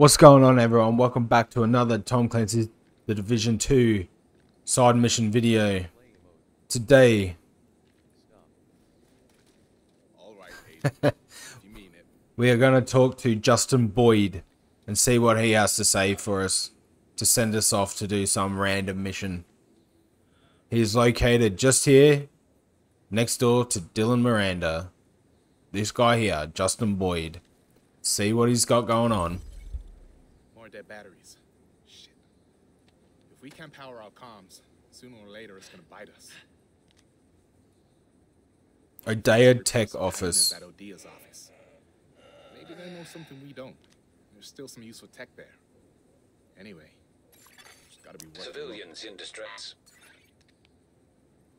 What's going on everyone? Welcome back to another Tom Clancy's The Division 2 side mission video. Today, we are going to talk to Justin Boyd and see what he has to say for us to send us off to do some random mission. He is located just here, next door to Dylan Miranda. This guy here, Justin Boyd. See what he's got going on. More dead batteries. Shit. If we can't power our comms, sooner or later it's gonna bite us. Odea Tech Office. At Odea's office. Maybe they know something we don't. There's still some useful tech there. Anyway, it's gotta be worth. Civilians in distress.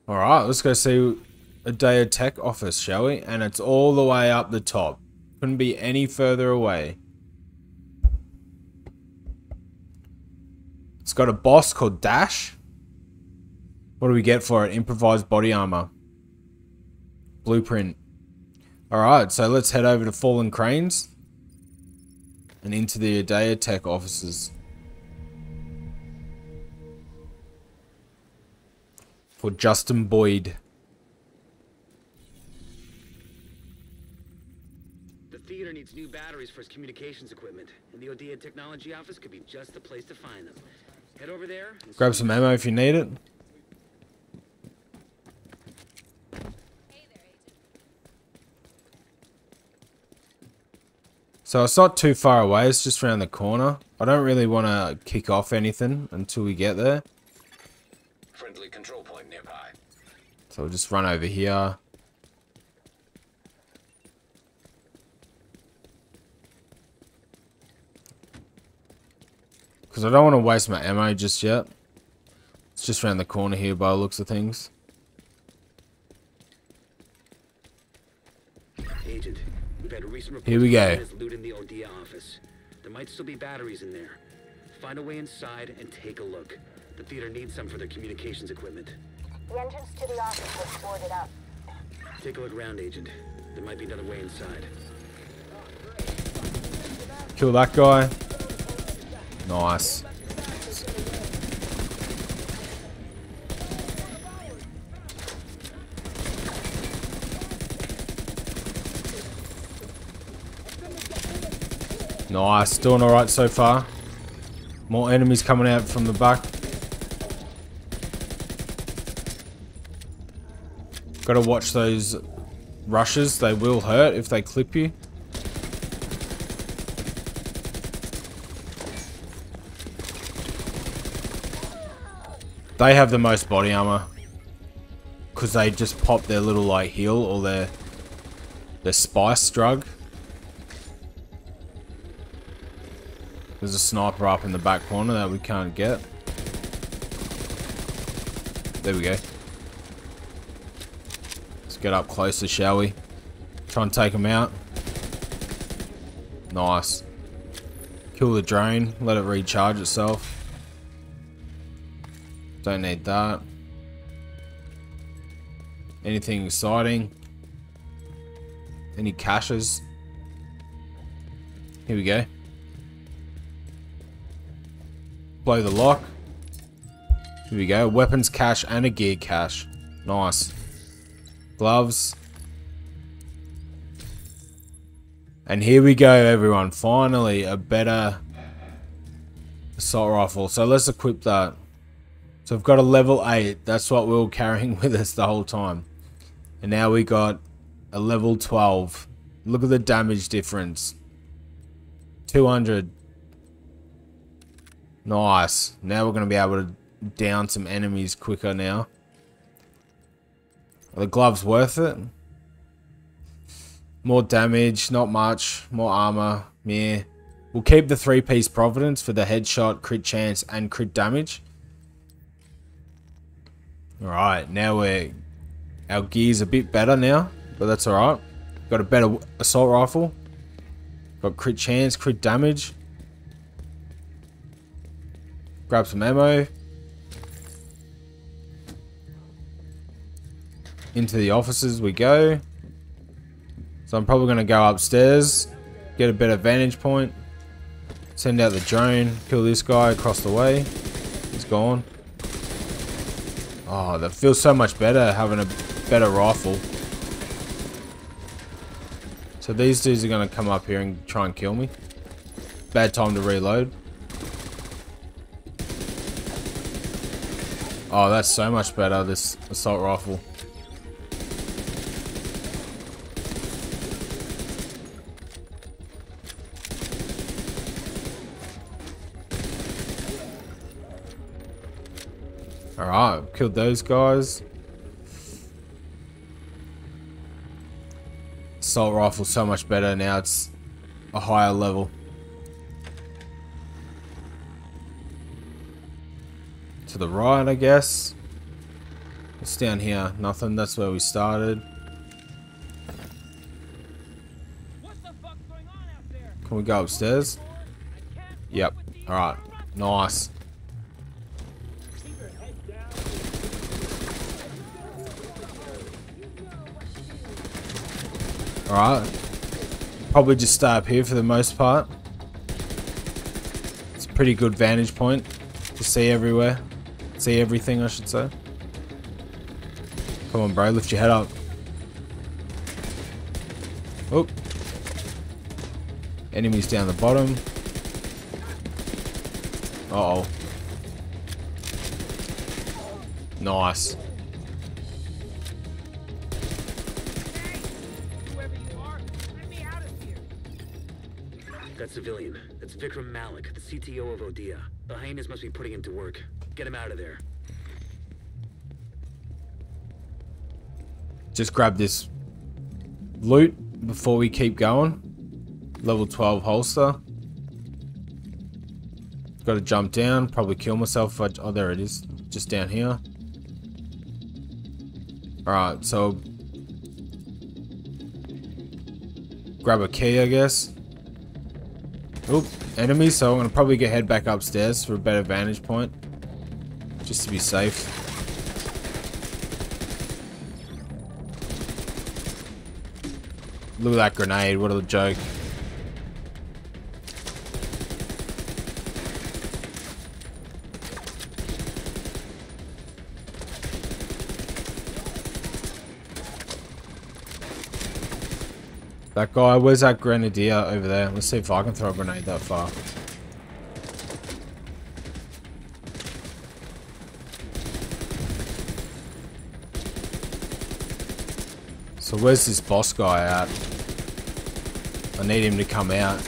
Alright, let's go see Odea Tech Office, shall we? And it's all the way up the top. Couldn't be any further away. Got a boss called Dash. What do we get for it? Improvised body armor. Blueprint. Alright, so let's head over to Fallen Cranes. And into the Odea Tech offices. For Justin Boyd. The theater needs new batteries for its communications equipment, and the Odea Technology Office could be just the place to find them. Head over there. Grab some ammo if you need it. So it's not too far away, it's just around the corner. I don't really want to kick off anything until we get there. Friendly control point nearby. So we'll just run over here. Because I don't want to waste my ammo just yet. It's just around the corner here by the looks of things. Agent, we've had a recent reports Here we go. loot in the Odea office. There might still be batteries in there. Find a way inside and take a look. The theater needs some for their communications equipment. The entrance to the office was boarded up. Take a look around, Agent. There might be another way inside. Kill that guy. Nice. Nice, doing alright so far. More enemies coming out from the back. Gotta watch those rushes, they will hurt if they clip you. They have the most body armor. Because they just pop their little like heal or their their spice drug. There's a sniper up in the back corner that we can't get. There we go. Let's get up closer, shall we? Try and take him out. Nice. Kill the drone, let it recharge itself. Don't need that. Anything exciting? Any caches? Here we go. Blow the lock. Here we go. Weapons cache and a gear cache. Nice. Gloves. And here we go, everyone. Finally, a better assault rifle. So let's equip that. So I've got a level 8. That's what we were carrying with us the whole time. And now we got a level 12. Look at the damage difference. 200. Nice. Now we're going to be able to down some enemies quicker now. Are the gloves worth it? More damage, not much. More armor, yeah. We'll keep the three-piece Providence for the headshot, crit chance, and crit damage. Alright, now we're... Our gear's a bit better now, but that's alright. Got a better assault rifle. Got crit chance, crit damage. Grab some ammo. Into the offices we go. So I'm probably going to go upstairs. Get a better vantage point. Send out the drone. Kill this guy across the way. He's gone. Oh, that feels so much better having a better rifle. So these dudes are going to come up here and try and kill me. Bad time to reload. Oh, that's so much better, this assault rifle. Alright, killed those guys. Assault rifle so much better now, it's a higher level. To the right, I guess. What's down here? Nothing, that's where we started. Can we go upstairs? Yep. Alright. Nice. Alright. Probably just stay up here for the most part. It's a pretty good vantage point to see everywhere. See everything, I should say. Come on, bro. Lift your head up. Oh. Enemies down the bottom. Uh oh Nice. That civilian. That's Vikram Malik, the CTO of Odea. The hyenas must be putting him to work. Get him out of there. Just grab this loot before we keep going. Level 12 holster. Got to jump down, probably kill myself. I, oh, there it is. Just down here. Alright, so... Grab a key, I guess. Oop, enemy, so I'm to probably get head back upstairs for a better vantage point. Just to be safe. Look at that grenade, what a joke. That guy, where's that grenadier over there? Let's see if I can throw a grenade that far. So where's this boss guy at? I need him to come out.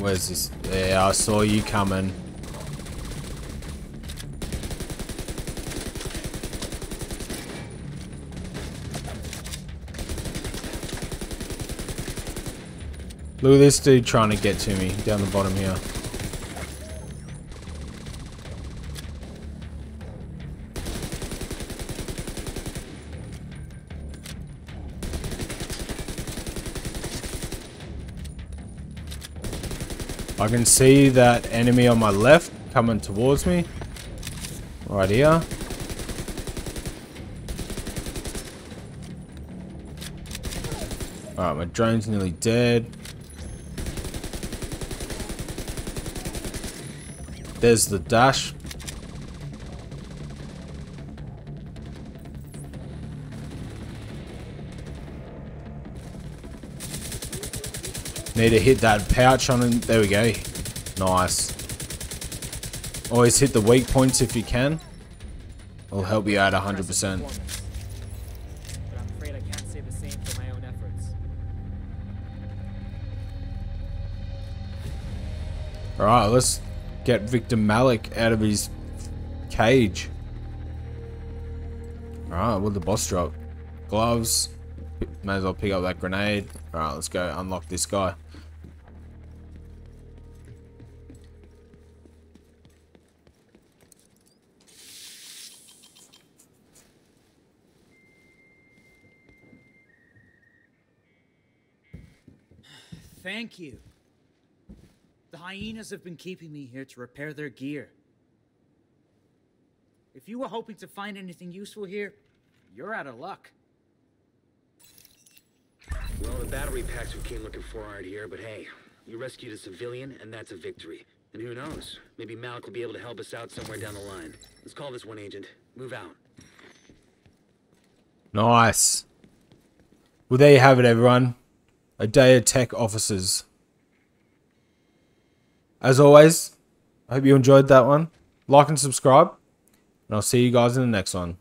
Where's this? Yeah, I saw you coming. Look at this dude trying to get to me down the bottom here. I can see that enemy on my left coming towards me. Right here. Alright, my drone's nearly dead. There's the dash. Need to hit that pouch on him. There we go. Nice. Always hit the weak points if you can. It'll help you out 100%. But I'm afraid I can't say the same for my own efforts. Alright, let's get Victor Malik out of his cage. Alright, did the boss drop? Gloves. May as well pick up that grenade. Alright, let's go unlock this guy. Thank you. The hyenas have been keeping me here to repair their gear. If you were hoping to find anything useful here, you're out of luck. Well, the battery packs we came looking for aren't here, but hey, you rescued a civilian, and that's a victory. And who knows? Maybe Malik will be able to help us out somewhere down the line. Let's call this one agent. Move out. Nice. Well, there you have it, everyone. A day of tech officers. As always, I hope you enjoyed that one. Like and subscribe. And I'll see you guys in the next one.